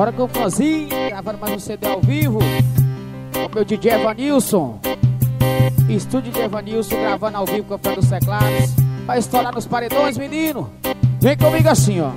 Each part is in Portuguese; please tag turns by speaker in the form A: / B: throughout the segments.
A: Bora com o Franzinho, gravando mais um CD ao vivo. O meu DJ Evanilson. Estúdio de Evanilson, gravando ao vivo com o Fred dos Teclados. Vai estourar nos paredões, menino. Vem comigo assim, ó.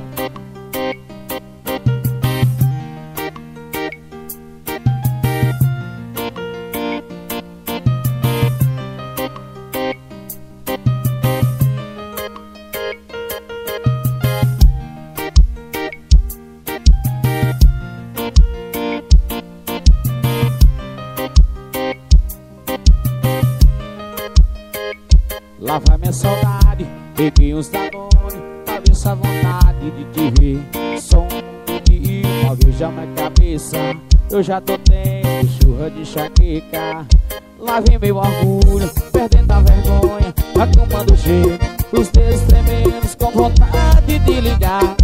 A: Peguei uns Danone ver essa vontade de te ver. Som de uma já na cabeça. Eu já tô tendo churra de chaqueca Lá vem meu orgulho, perdendo a vergonha. Acumando cheiro, os dedos tremendo Com vontade de ligar.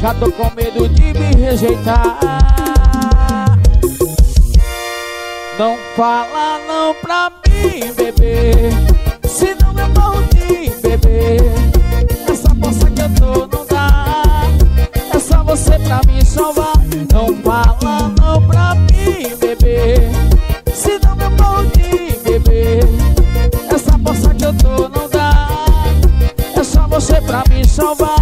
A: Já tô com medo de me rejeitar. Não fala não pra mim, bebê. Senão eu morro de beber não dá. É só você pra me salvar. Não fala não pra mim, bebê Senão eu morro de beber Essa poça que eu tô não dá. É só você pra me salvar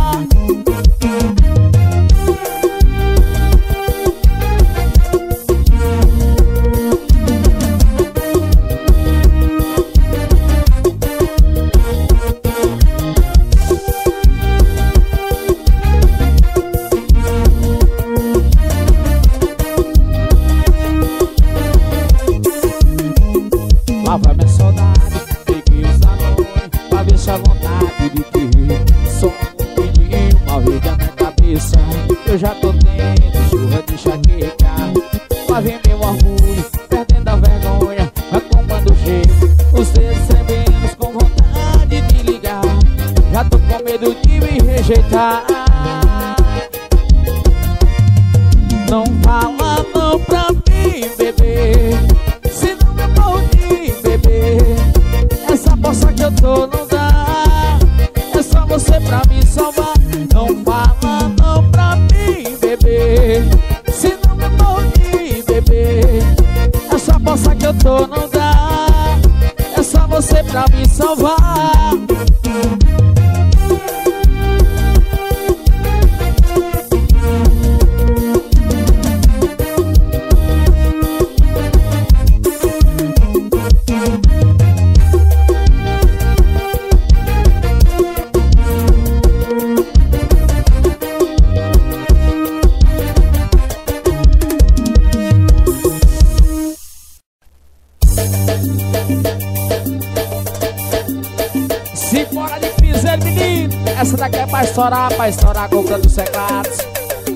A: Essa daqui é pra estourar, pra estourar comprando seclados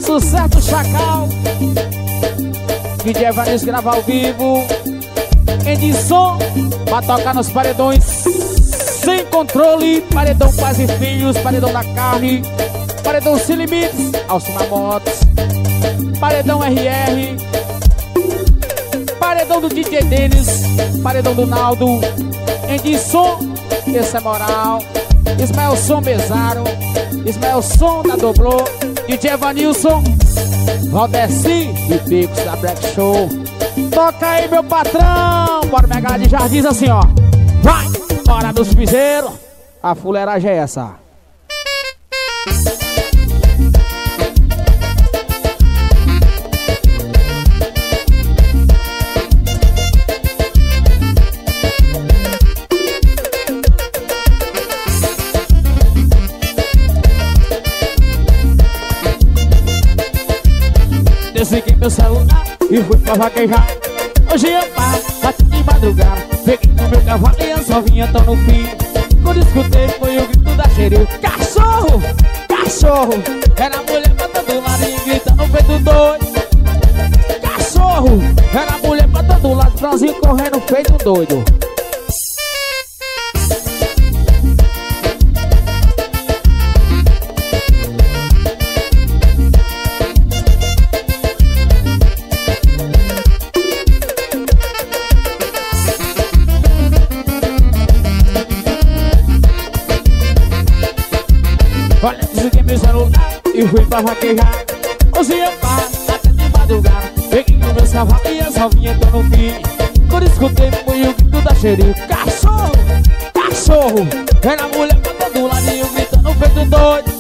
A: Sucesso Chacal. DJ Evanis grava ao vivo. Edson Pra tocar nos paredões. Sem controle Paredão quase filhos Paredão da carne. Paredão sem limites Alcina Motos Paredão RR Paredão do DJ Denis Paredão do Naldo. Edson esse é moral. Ismael Som Bezaro. Ismael Som da Doblô. DJ Evanilson. Valdeci e Picos da Black Show. Toca aí, meu patrão. Bora pegar de jardins assim, ó. Vai! Hora dos piseiros. A fuleiragem é essa. Desliguei meu celular e fui pra vaquejar. Hoje eu paro, bati de madrugada. Peguei no meu cavalo e novinhas tão no fim. Quando escutei foi o grito da xerife Cachorro, cachorro. Era a mulher botando lado e gritando feito doido. Cachorro, era a mulher botando lado Franzinho correndo feito doido e fui pra vaquejar. Hoje eu paro, até de madrugada. Peguei os meus cavalos e as novinhas tô no fim Quando escutei foi o grito da xerife. Cachorro, cachorro. Era a mulher botando ladinho gritando feito doido.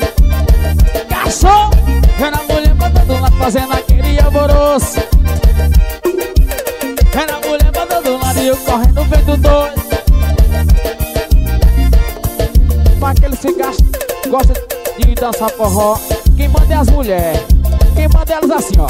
A: Cachorro, era a mulher botando lá fazendo aquele alvoroço. Era a mulher botando ladinho correndo feito doido. Pra aqueles que gostam de dançar forró Quem manda é as mulheres Quem manda é elas assim ó.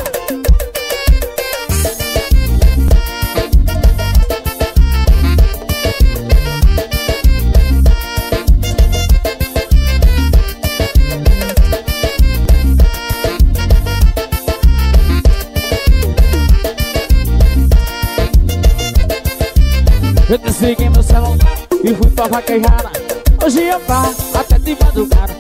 A: Eu desliguei meu celular e fui pra vaquejada. Hoje eu vá até de madrugada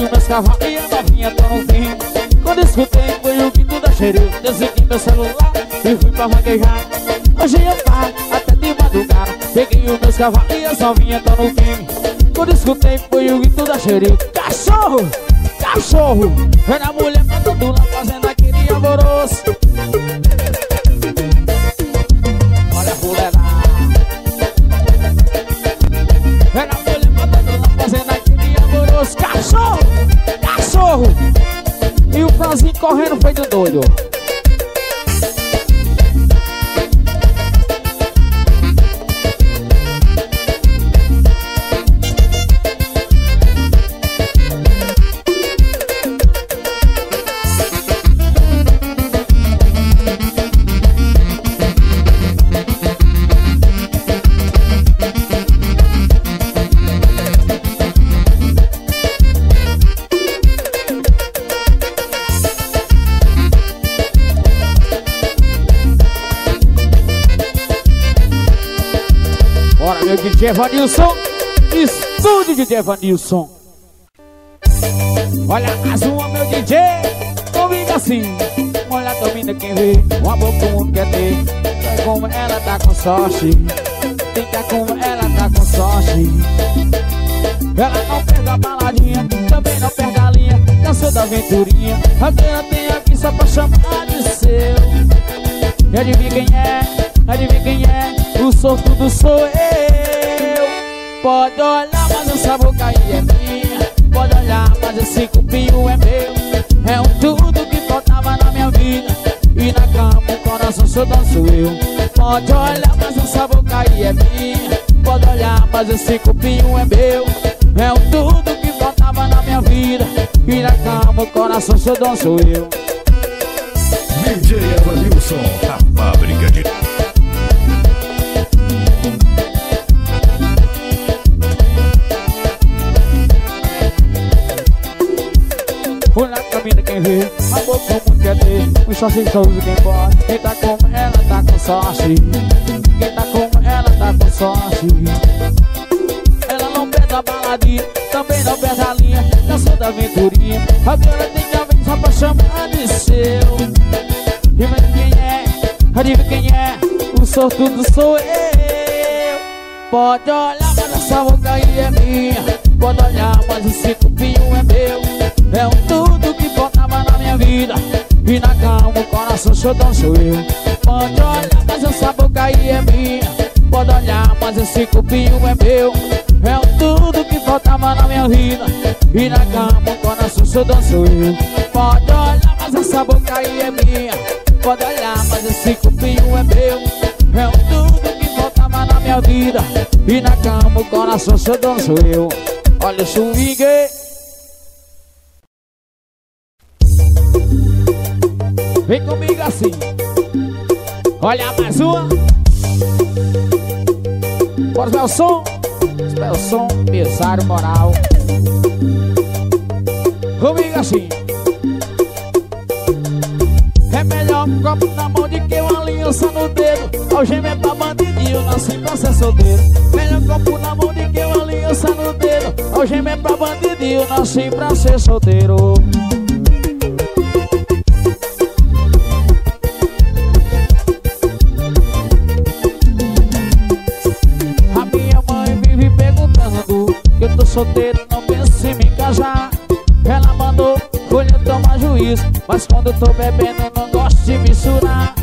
A: Peguei meus cavalos e a novinha tô no fim Quando escutei foi o grito da xerife Desliguei meu celular e fui pra vaquejada Hoje eu vá até de madrugada. Peguei os meus cavalos e a novinha tô no fim Quando escutei foi o grito da xerife Cachorro, cachorro! Era mulher matando lá fazendo aquele alvoroço correndo feito doido DJ Evanilson. Estúdio de Evanilson. Olha a sua meu DJ Comigo assim. Olha domina quem vê. Que o mundo quer ter. É como ela tá com sorte. Fica como ela tá com sorte. Ela não pega a baladinha Também não pega a linha. Cansou da aventurinha. Agora tem aqui só pra chamar de seu. E adivinha quem é? Adivinha quem é? O sortudo sou eu Pode olhar, mas essa boca aí é minha. Pode olhar, mas esse cupinho é meu. É um tudo que faltava na minha vida. E na cama o coração só danço eu. Pode olhar, mas essa boca aí é minha. Pode olhar, mas esse cupinho é meu. É um tudo que faltava na minha vida. E na cama o coração só danço eu.
B: DJ Evanilson, a fábrica de...
A: quem vê Amor como quer ter. Os sócios só usa quem pode? Quem tá com ela tá com sorte. Quem tá com ela tá com sorte. Ela não perde a baladinha Também não perde a linha. Cansou da aventurinha. Agora tem alguém só pra chamar de seu. Adivinha quem é? Adivinha quem é? O sortudo sou eu. Pode olhar, mas essa boca aí é minha. Pode olhar, mas esse cupinho é meu. É um tudo E na cama o coração xodão sou eu. Pode olhar, mas essa boca aí é minha. Pode olhar, mas esse cupinho é meu. É tudo que faltava na minha vida. E na cama o coração xodão sou eu. Pode olhar, mas essa boca aí é minha. Pode olhar, mas esse cupinho é meu. É tudo que faltava na minha vida. E na cama o coração xodão sou eu. Olha o swing Vem comigo assim. Olha mais uma. Bora o som? Mesário moral. Comigo assim. É melhor um copo na mão de que uma aliança no dedo. Algema é pra bandidinho, nasci pra ser solteiro. Melhor copo na mão de que uma aliança no dedo. Algema é pra bandidinho, nasci pra ser solteiro solteiro, não penso em me casar. Ela mandou, folha tomar juízo Mas quando tô bebendo não gosto de misturar.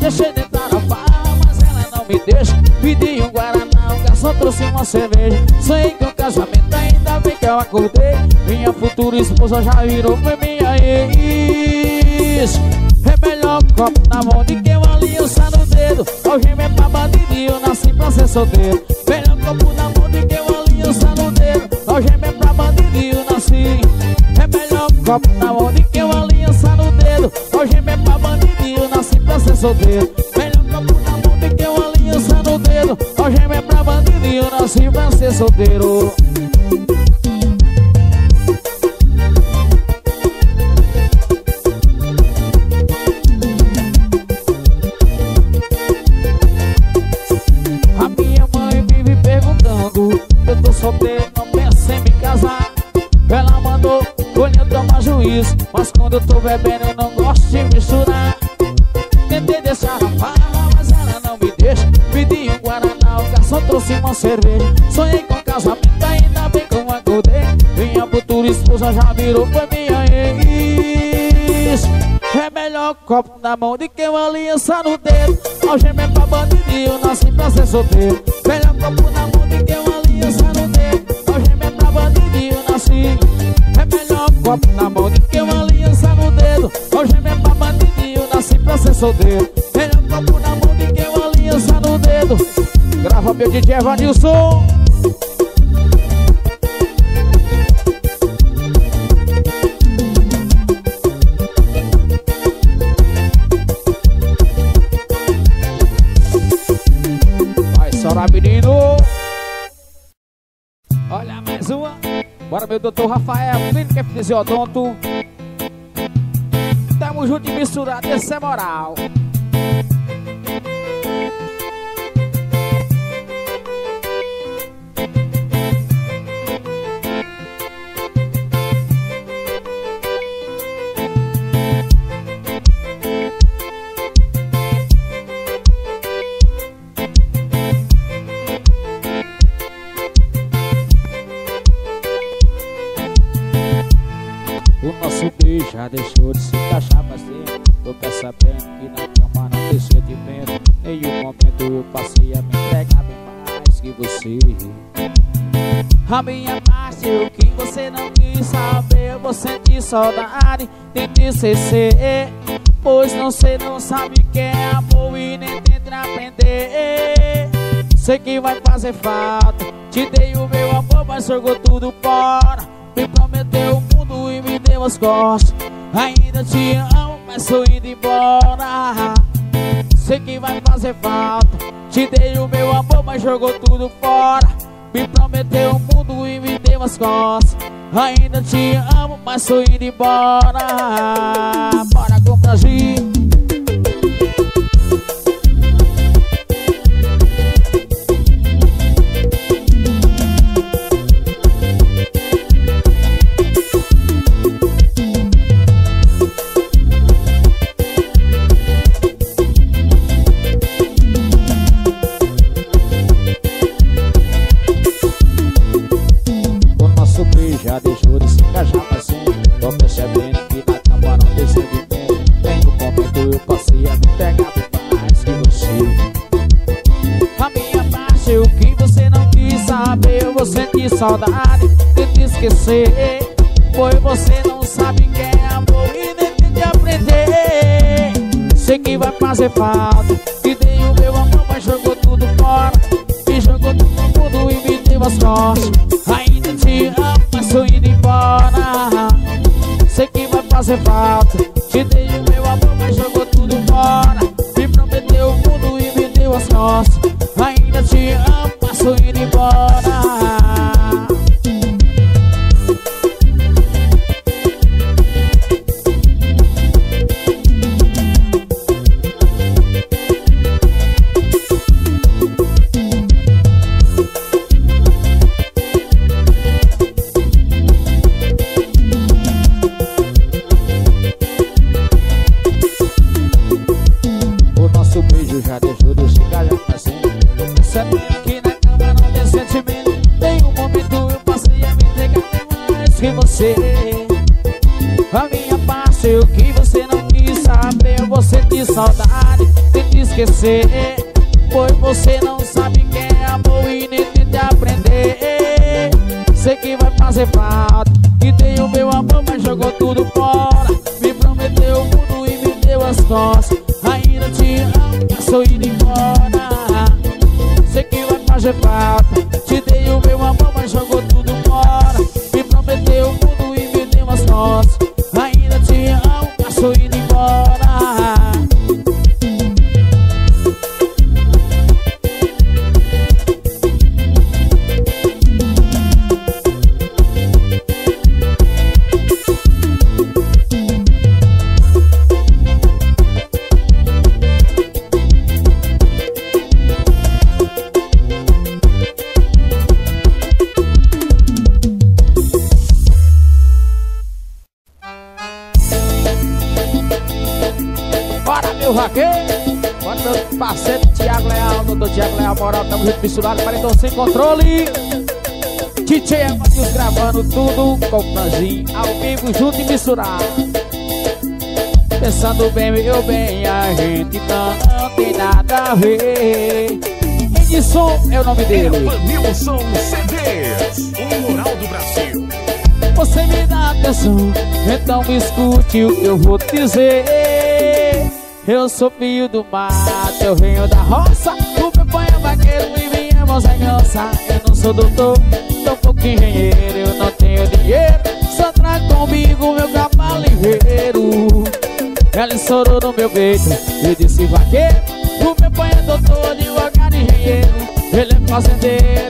A: Deixei de entrar na farra, mas ela não me deixa. Pedi um Guaraná, o garçom trouxe uma cerveja. Sonhei com casamento, ainda bem que eu acordei. Minha futura esposa já virou foi minha ex. É melhor um copo na mão de que uma aliança no dedo. Hoje é pra bandidinho, eu nasci pra ser solteiro. Melhor copo copo na mão de que uma aliança no dedo. Hoje é pra bandidinho, eu nasci pra ser solteiro Melhor copo na mão de que uma aliança no dedo. Hoje é pra bandidinho, eu nasci pra ser solteiro cerveja. Sonhei com casamento, ainda bem que eu acordei. Minha futura esposa já virou pra minha ex. É melhor copo na mão do que uma aliança no dedo. Algema pra bandidinho, nasci pra ser solteiro. Melhor copo na mão do que uma aliança no dedo. Algema pra bandidinho, nasci. É melhor copo na mão do que uma aliança no dedo. Algema pra bandidinho, nasci pra ser solteiro. Melhor copo na mão meu DJ Evanilson Vai chorar, menino. Olha mais uma. Bora, meu doutor Rafael, clínica fisiodonto. Tamo junto e misturado, esse é moral. Deixou de se encaixar tempo Tô percebendo que na cama não tem sentimento Nenhum momento eu passei a me entregar bem mais que você. A minha parte, o que você não quis saber Eu vou sentir saudade de te esquecer Pois não sei, não sabe que é amor e nem tenta aprender. Sei que vai fazer falta Te dei o meu amor, mas jogou tudo fora. Me prometeu o mundo e me deu as costas Ainda te amo, mas tô indo embora. Sei que vai fazer falta. Te dei o meu amor, mas jogou tudo fora. Me prometeu o mundo e me deu as costas. Ainda te amo, mas tô indo embora. Bora com Brasil bem mais que você. A minha parte, o que você não quis saber. Eu vou sentir saudade de te esquecer. Pois você não sabe que é amor e nem tem de aprender. Sei que vai fazer falta. Te dei o meu amor, mas jogou tudo fora. Me jogou tudo mundo e me deu as costas. Ainda te amo, mas tô indo embora. Sei que vai fazer falta. Te dei Ainda te amo, tô indo embora esquecer Pois você não sabe quem é amor e nem tenta aprender. Sei que vai fazer falta Que tem o meu amor, mas jogou tudo fora. Me prometeu o mundo e me deu as costas. Ainda te amo, estou indo embora. Sei que vai fazer falta Pensando bem, meu bem, a gente não tem nada a ver. Edson é o nome dele.
B: Evanilson CDs, o Moral do Brasil.
A: Você me dá atenção, então me escute o que eu vou dizer. Eu sou filho do mato, eu venho da roça. O meu pai é vaqueiro e viemos a gança. Eu não sou doutor, tão pouco engenheiro, eu não tenho dinheiro. Comigo meu cavalo ligeiro. Ela estourou no meu peito e disse vaqueiro. O meu pai é doutor, e engenheiro. Ele é fazendeiro,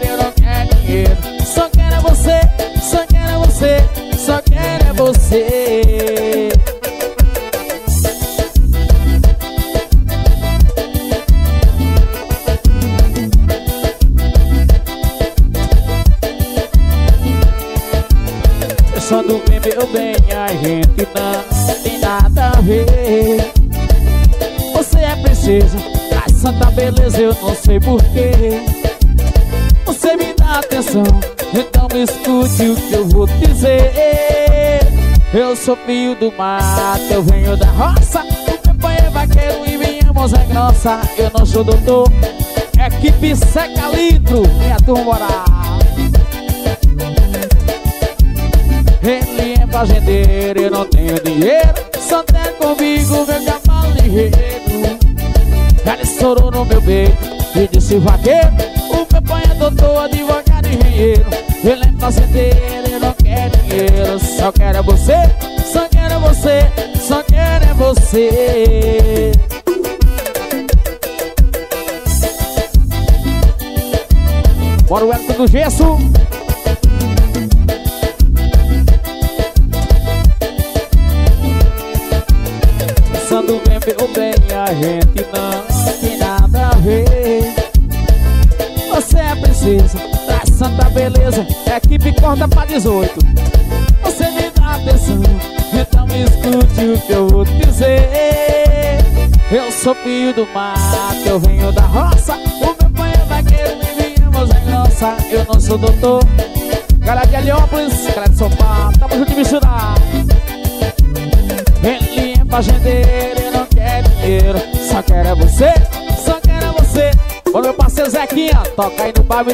A: sou filho do mato, eu venho da roça. Meu pai é vaqueiro e viemos é grossa. Eu não sou doutor, equipe seca litro, minha turma moral. Ele é fazendeiro, eu não tenho dinheiro Só tem comigo meu cavalo ligeiro Ela estourou no meu peito e disse vaqueiro O meu pai é doutor, advogado e engenheiro Ele é fazendeiro, eu não quero dinheiro Só quero é você, é você Só quero é você. Bora o Elton do Gesso. Pensando bem, meu bem, a gente não tem nada a ver. Você é princesa, traz santa beleza. Equipe corta pra 18 Você me dá atenção, escute o que eu vou dizer. Eu sou filho do mato, eu venho da roça. O meu pai é vaqueiro e viemos é grossa Eu não sou doutor. Galera de Heliópolis, galera de São Tamo junto e misturado. Ele é fazendeiro e não quer dinheiro. Só quer é você, só quer é você. Ô meu parceiro Zequinha, toca aí no bar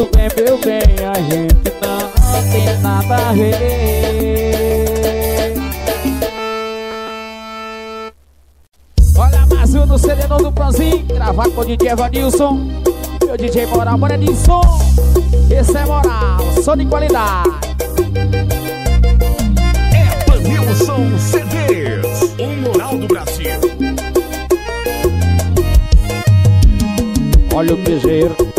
A: Pensando bem, meu bem, a gente não tem nada a ver Olha mais um no CD novo do Franzinho Gravar com o DJ Evanilson. Meu DJ Moral, bora de som. Esse é moral, som de qualidade.
B: Evanilson CDs, o Moral do Brasil.
A: Olha o piseiro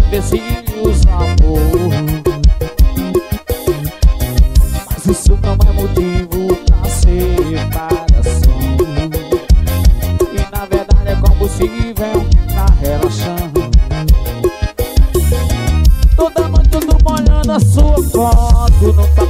A: pra amor. Mas isso não é motivo pra separação E na verdade é combustível pra relaxar. Toda noite eu tô molhando a sua foto no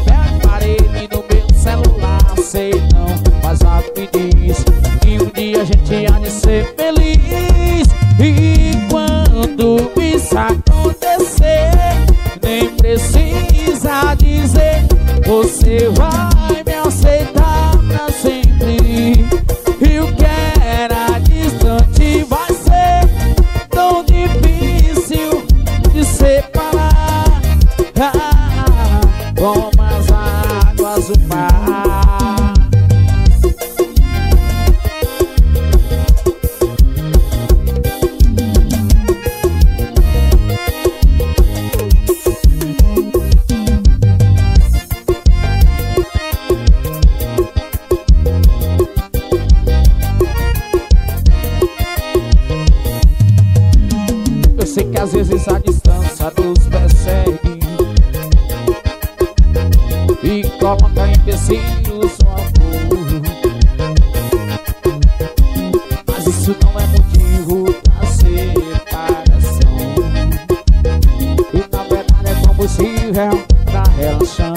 A: combustível pra relação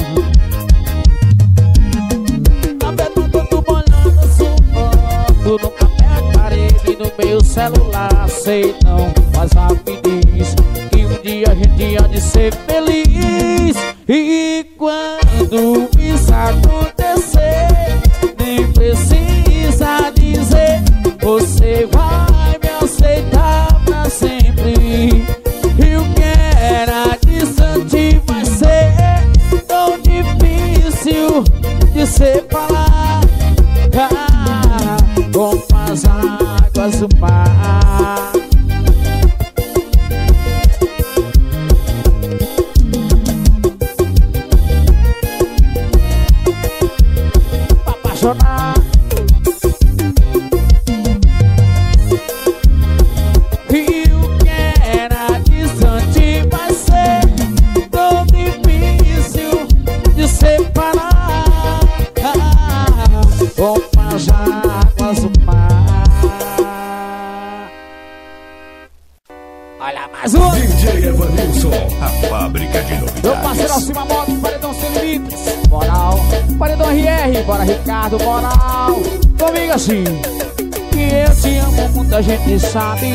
A: Na verdade eu tô molhando a sua foto No de parede no meu celular Sei não, mas diz Que um dia a gente há de ser feliz. E quando isso acontecer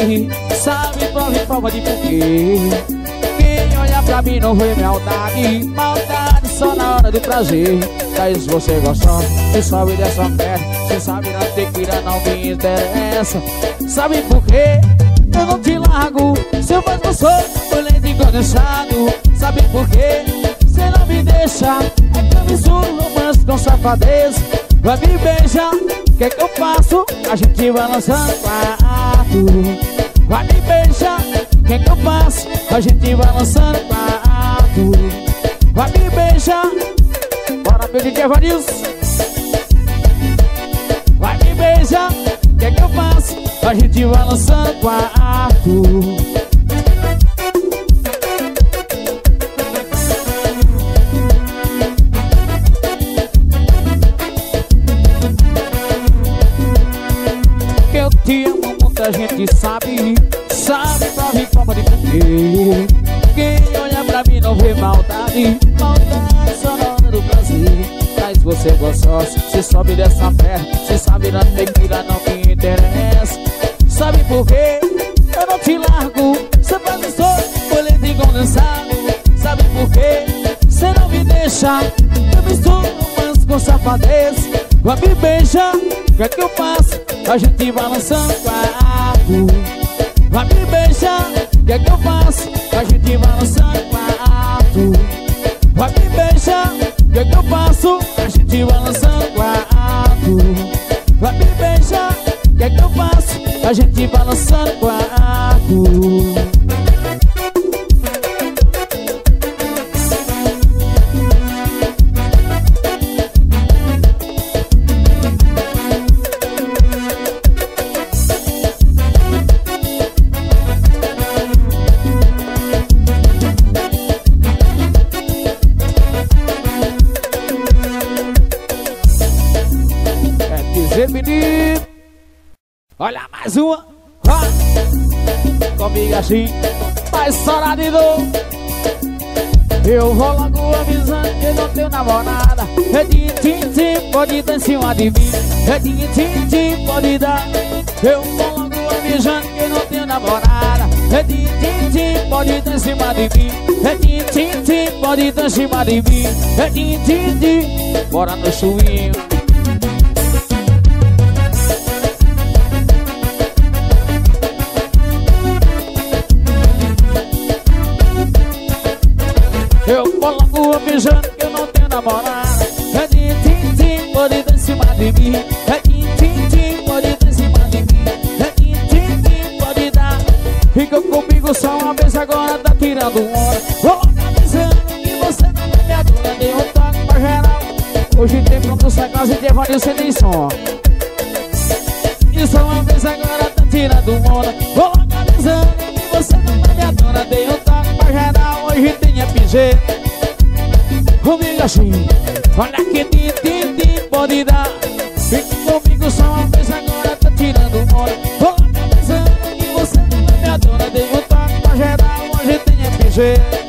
A: sabe Sabe prova e prova de porquê Quem olha pra mim não vê maldade. Maldade só na hora do prazer. Se você gostou, você sabe dessa fé Você sabe na tequila não me interessa. Sabe por quê? Eu não te largo. Se eu faço sou o leite condensado. Sabe por quê? Você não me deixa. É eu misturo romance com safadeza. Vai me beijar. O que é que eu faço? A gente vai lançando Vai me beijar O que é que eu faço? A gente vai lançando quarto Vai me beijar. Bora meu DJ Vanilson. Vai me beijar, o que é que eu faço? A gente vai lançando quarto você sobe dessa fé Você sabe na tequila não me interessa Sabe por quê? Eu não te largo Você faz isso, boletim condensado Sabe por quê? Você não me deixa Eu misturo romance com safadeza Vai me beijar, o que é que eu faço? A gente vai lançando quarto Vai me beijar, o que é que eu faço? A gente vai lançando quarto assim, vai chorar de dor. Eu vou logo avisando que não tenho namorada. É de tim, pode dar em cima de mim. É de tim, pode dar. Eu vou logo avisando que não tenho namorada. É de tim, pode dar em cima de mim. É de tim, pode dar em cima de mim. É de tim, bora no chuvinho Evanil, você tem som. Só uma vez agora, tá tirando hora Vou avisando que você não é minha dona Dei um toque pra geral, hoje tem FG Comigo assim, olha que de, de, de pode dar. Fique comigo só uma vez agora, tá tirando hora Vou avisando que você não é minha dona Dei um toque pra geral, hoje tem FG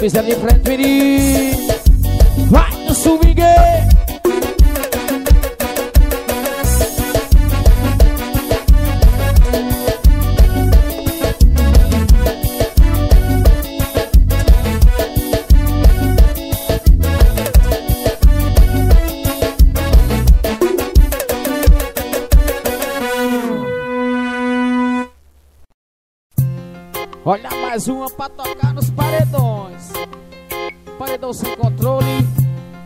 A: Piseiro de frente, Olha mais uma pra tocar nos paredões. Paredão sem controle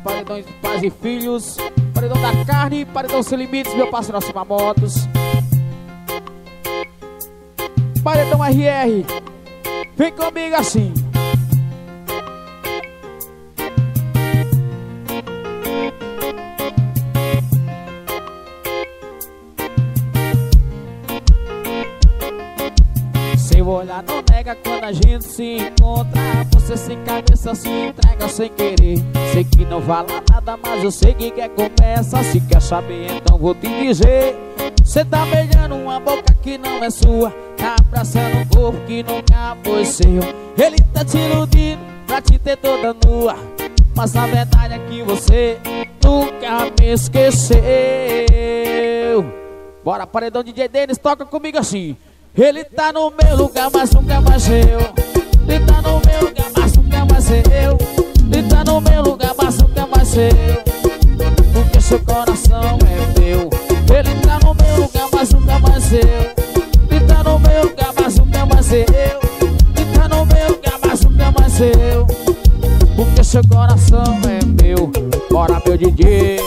A: Paredão de pais e filhos Paredão da carne, paredão sem limites Meu parceiro Alcima Motos. Paredão RR Vem comigo assim a gente se encontra Você sem cabeça se entrega sem querer. Sei que não vale nada, mas eu sei que quer conversa. Se quer saber, então vou te dizer. Cê tá beijando uma boca que não é sua. Tá abraçando um corpo que nunca foi seu. Ele tá te iludindo pra te ter toda nua. Mas a verdade é que você nunca me esqueceu. Bora, paredão DJ Denis, toca comigo assim ele tá no meu lugar, mas nunca mais eu. Ele tá no meu lugar, mas nunca mais eu. Ele tá no meu lugar, mas nunca mais eu. Porque seu coração é meu. Ele tá no meu lugar, mas nunca mais eu. Ele tá no meu lugar, mas nunca mais eu. Ele tá no meu lugar, mas nunca mais eu. Porque seu coração é meu. Bora, meu DJ.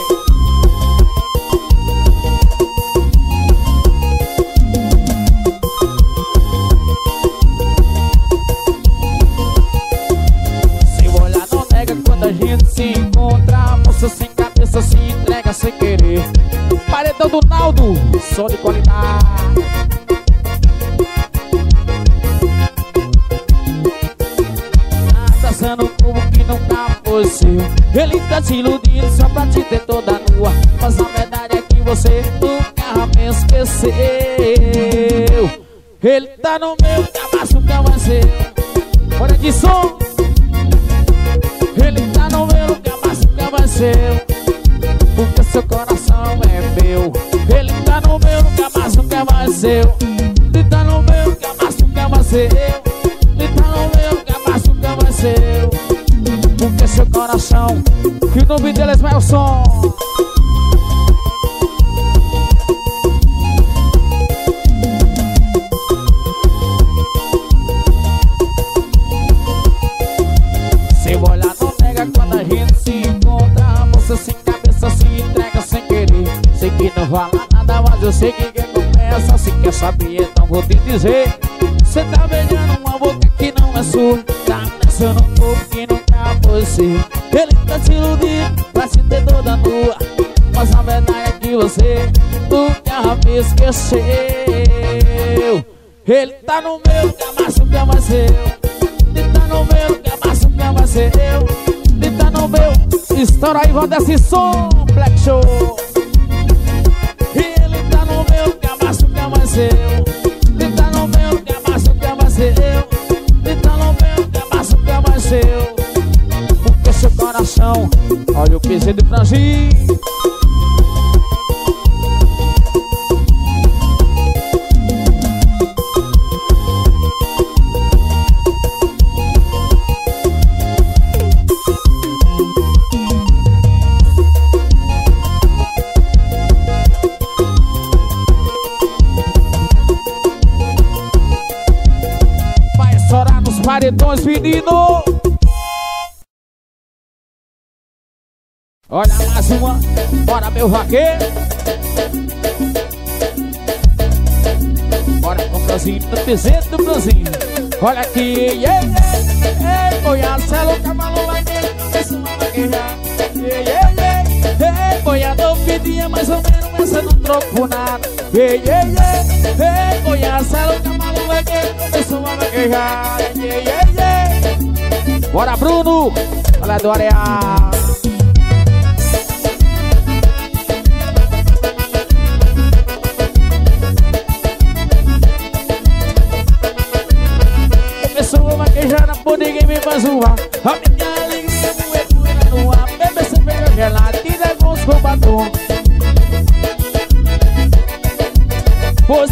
A: Som de qualidade. Abraçando um povo que nunca foi seu Ele tá te iludindo só pra te ter toda nua. Mas a verdade é que você nunca me esqueceu. Ele tá no meu mas nunca vai ser Bora de som nunca Ele tá no meu, que amassa que Ele tá no meu, que amassa que Ele tá no meu, estoura aí, roda esse som, Black Show. Ele tá no meu, que amassa que Ele tá no meu, que amassa que Ele tá no meu, que amassa que Porque seu coração, olha o peso do franjinho menino Olha mais uma, bora meu vaqueiro. Bora com o Brasil, no deserto do Brasil. Olha aqui, yeah, yeah, ei, boiado, cê é louca, maluco, vaqueiro, começa uma vaquejar Yeah, yeah, yeah, ei, boiado, pedia mais ou menos, eu não troco nada. Yeah, yeah, ei, boiado, cê é louca, maluco, vaqueiro, começa uma vaquejar Yeah, yeah, yeah Bora, Bruno, olha do areal por ninguém me faz zoar com batom Por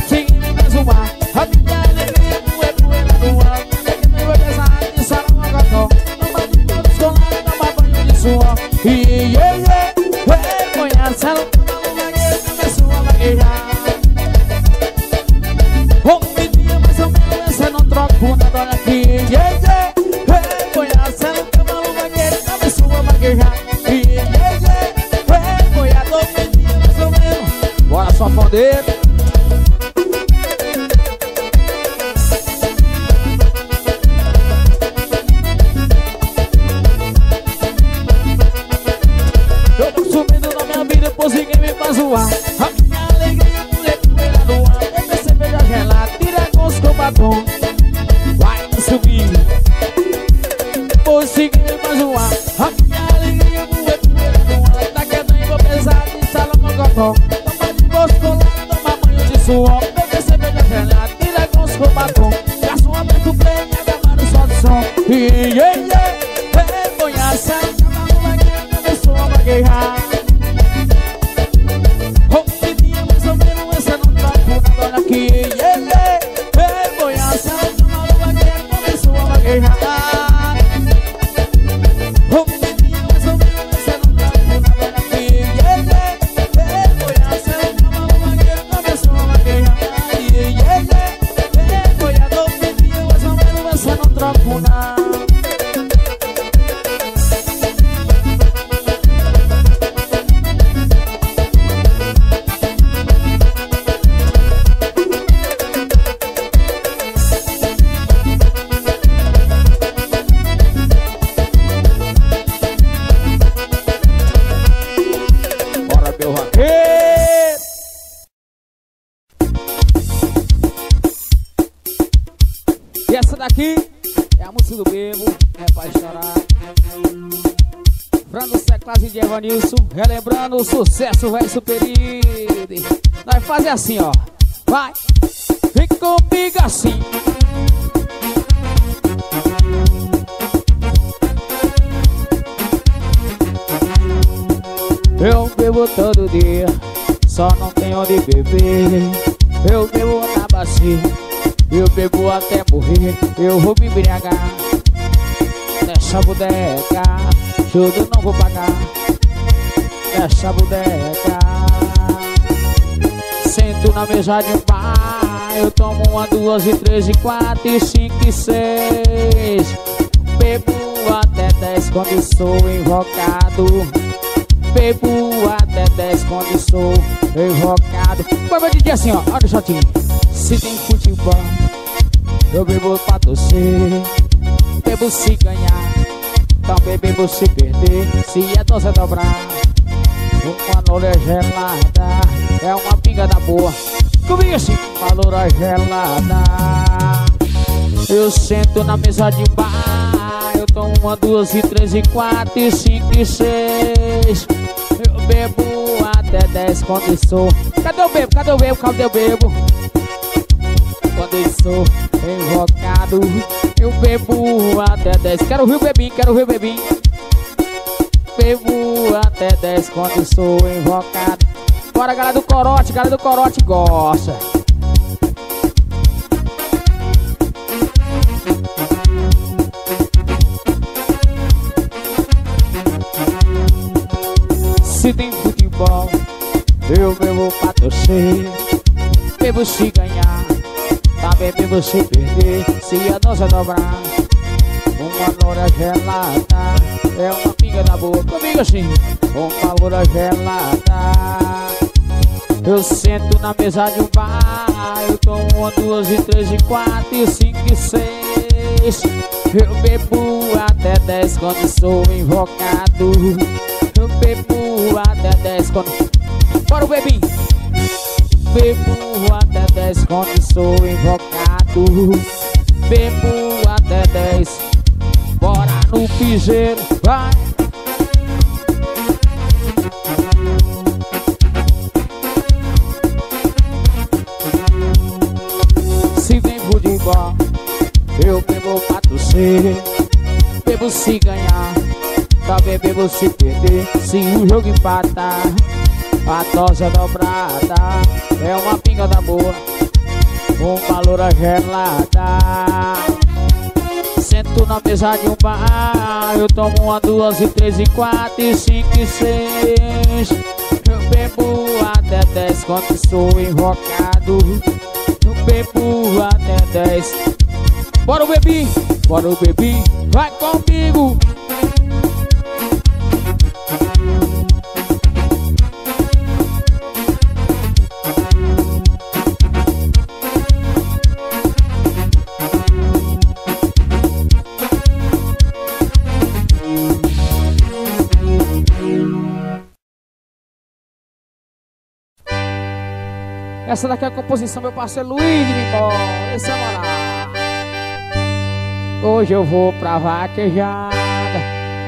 A: sucesso, vai superido. Nós fazer assim, ó. Vai, vem comigo assim. Eu bebo todo dia, só não tenho onde beber. Eu bebo na bacia, eu bebo até morrer. Eu vou me embriagar nessa bodeca, tudo não vou pagar essa bodeca Sento na mesa de um bar Eu tomo uma, duas e três e quatro e cinco e seis Bebo até dez quando sou invocado bebo até 10 quando estou invocado. Vai, DJ assim, ó, olha o shotinho. Se tem futebol, eu bebo pra torcer. Bebo se ganhar, também bebo se perder. Se é dose dobrar, uma loura gelada É uma pinga da boa. Comigo assim. Uma loura gelada. Eu sento na mesa de bar Eu tomo uma, duas e três e quatro e cinco e seis. Eu bebo até dez quando eu sou. Cadê o bebo? Cadê o bebo? Cadê o bebo? Quando eu sou invocado Eu bebo até dez. Quero ver o bebinho, quero ver o bebinho. Bebo até 10 quando sou invocado. Bora, galera do corote, galera do corote gosta. Se tem futebol, eu bebo pra torcer. Bebo se ganhar, tá bebendo se perder. Se a dose dobrar uma loura gelada é uma pinga da boa. Comigo assim, uma loura gelada. Eu sento na mesa de um bar, eu tomo uma, duas e três e quatro e cinco e seis. Eu bebo até dez quando sou invocado. Eu bebo até dez quando. Bora o bebim! Bebo até dez quando sou invocado. Bebo até dez. No piseiro, vai! Se vem futebol, eu bebo pra torcer. Bebo se ganhar, também bebo se perder. Se o jogo empatar, a tosa dobrada é uma pinga da boa, uma loura gelada. Na mesa de um bar, eu tomo uma, duas e três e quatro e cinco e seis. Eu bebo até dez quando sou invocado. Eu bebo até dez. Bora o bebi, bora o bebi, vai comigo. Essa daqui é a composição meu parceiro Luiz Mimó. Esse é moral. Hoje eu vou pra vaquejada,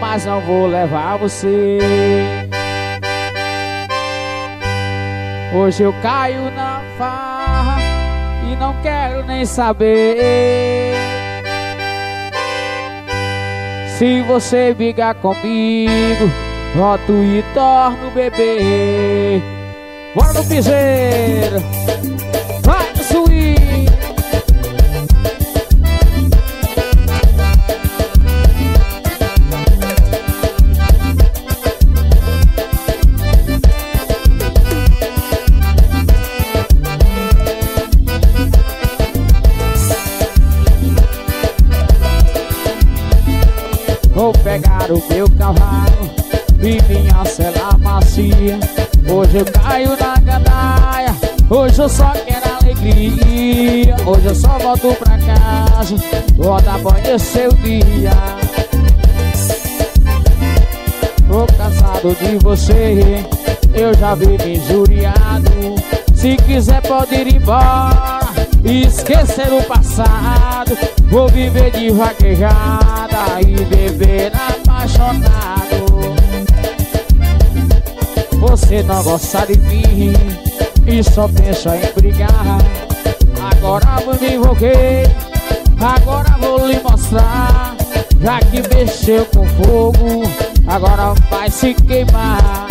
A: mas não vou levar você. Hoje eu caio na farra e não quero nem saber. Se você brigar comigo, volto e torno bebê. Bora no piseiro, volto pra casa, dar banho seu dia. Tô cansado de você, eu já vivo injuriado. Se quiser pode ir embora, esquecer o passado. Vou viver de vaquejada e beber apaixonado. Você não gosta de mim e só pensa em brigar. Agora vou me envolver, agora vou lhe mostrar. Já que mexeu com fogo, agora vai se queimar.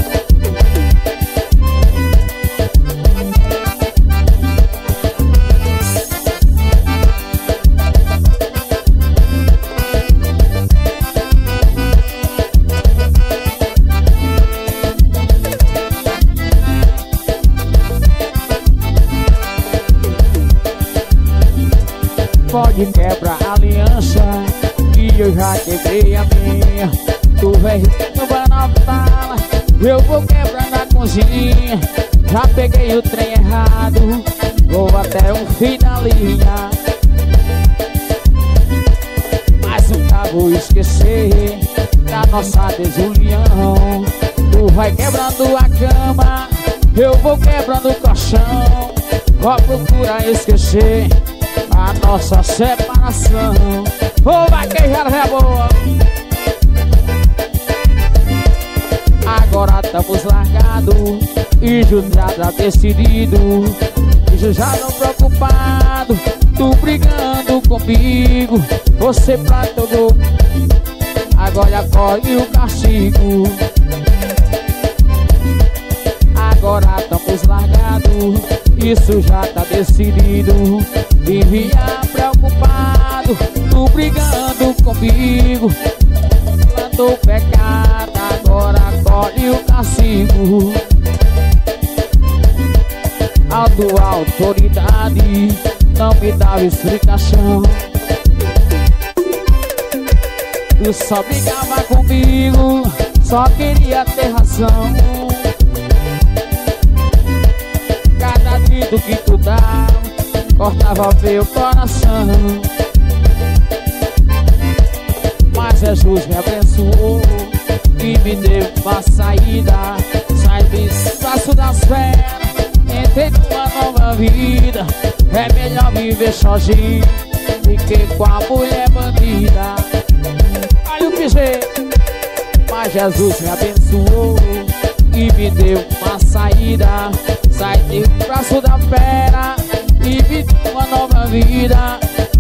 A: Separação. Oh, vaquejada é boa. Agora estamos largados E judiado decidido. E já não preocupado Tu brigando comigo. Você pra todo Agora acolhe o A tua autoridade Não me dava explicação. Tu só brigava comigo Só queria ter razão. Cada grito que tu dava Cortava meu coração. Mas Jesus me abençoou E me deu uma saída. Sai do espaço das feras Entrei numa nova vida É melhor viver sozinho Do que com a mulher bandida. Olha o que Mas Jesus me abençoou E me deu uma saída. Sai do braço da fera E me deu uma nova vida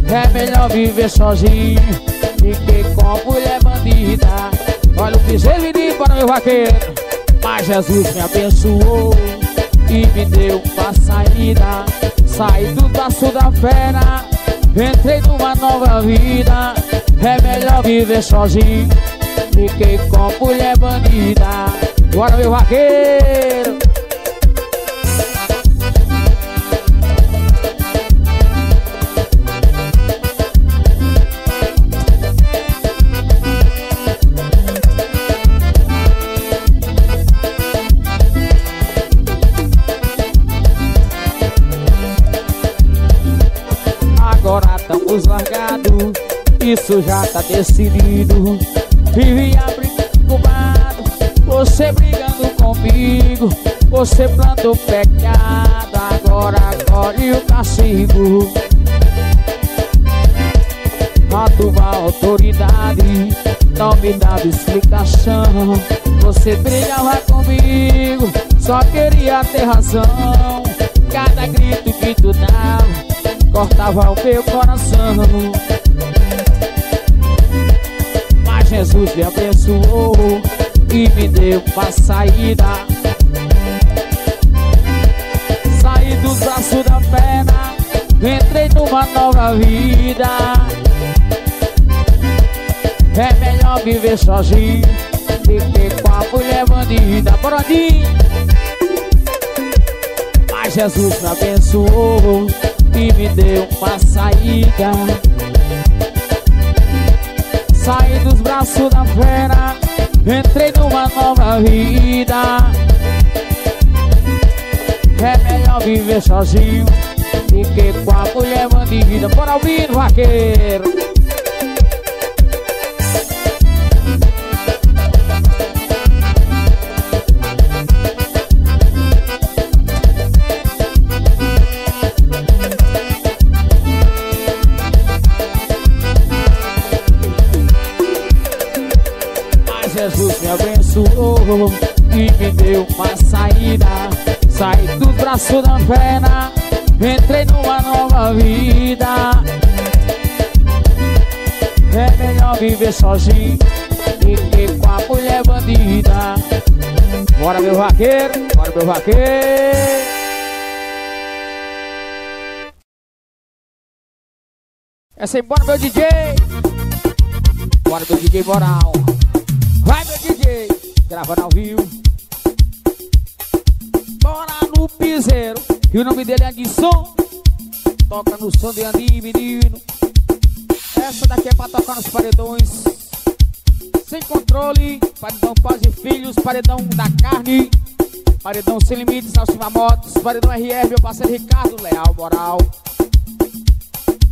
A: É melhor viver sozinho Do que com a mulher bandida. Olha o piseiro e para meu vaqueiro Mas Jesus me abençoou E me deu uma saída. Saí do braço da fera Entrei numa nova vida. É melhor viver sozinho Fiquei com mulher bandida Bora meu vaqueiro estamos largados. Isso já tá decidido. Vivia preocupado Você brigando comigo. Você plantou pecado. Agora colhe o castigo. A tua autoridade. Não me dava explicação. Você brigava comigo. Só queria ter razão. Cada grito que tu dava cortava o meu coração. Mas Jesus me abençoou e me deu uma saída. Saí do braço da perna, entrei numa nova vida. É melhor viver sozinho do que com a mulher bandida. Borodinho Mas Jesus me abençoou e me deu uma saída. Saí dos braços da fera Entrei numa nova vida. É melhor viver sozinho Do que com a mulher bandida Bora ouvir, vaqueiro e me deu uma saída. Saí do braço da perna Entrei numa nova vida. É melhor viver sozinho Do que com a mulher bandida. Bora meu vaqueiro, bora meu vaqueiro. Essa aí, bora meu DJ Bora meu DJ Moral gravando ao vivo. Bora no piseiro, e o nome dele é Adson. Toca no som de Andi, menino. Essa daqui é pra tocar nos paredões. sem controle, paredão pais e filhos, paredão da carne, paredão sem limites, Alcima Motos, paredão RR, meu parceiro Ricardo Leal Moral,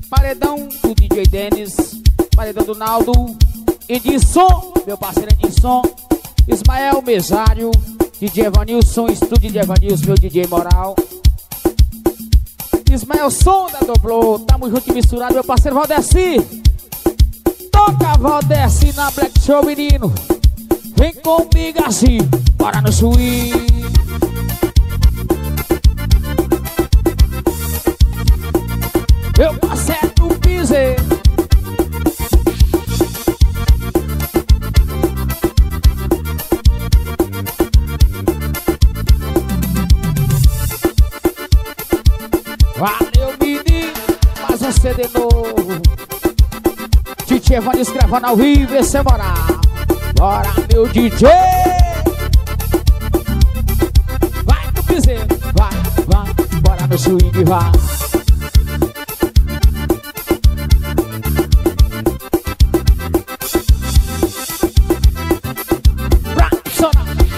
A: paredão do DJ Denis, paredão do Naldo, Edson, meu parceiro Edson, Ismael Mesário, DJ Evanilson, estúdio de Evanilson, meu DJ Moral. Ismael Som da tamo junto e misturado, meu parceiro Valdeci. Toca Valdeci na Black Show, menino. Vem comigo assim, bora no swing. Eu passei no Gravando ao vivo, esse é moral. Bora, meu DJ. Vai no piseiro, vai, vai, bora no swing. Vai,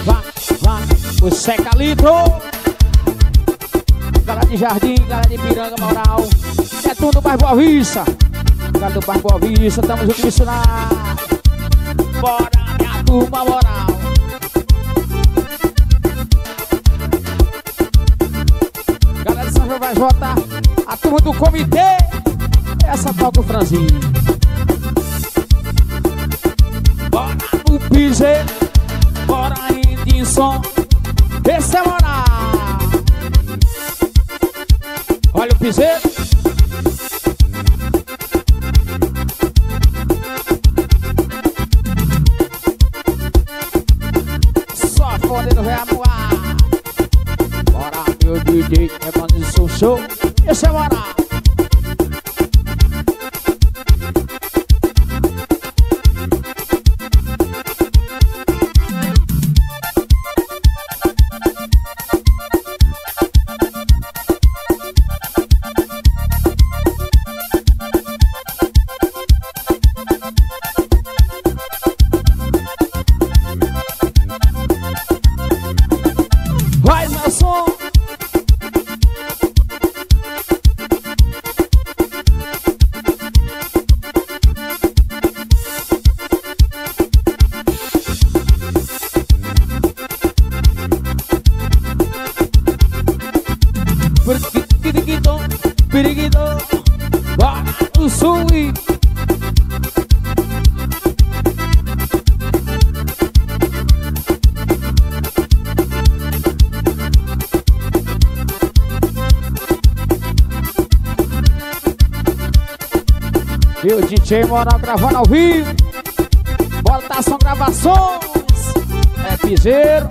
A: vai, vai, o seca litro galera de Jardim, galera de Piranga, moral. É tudo mais Boa Vista. Galera do mais Boa Vista, tamo junto missionário. Bora, minha turma, moral. Galera de São João vai votar. A turma do comitê. Essa toca o franzinho. DJ Moral gravando ao vivo. Bota são gravações. É piseiro.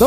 A: Essa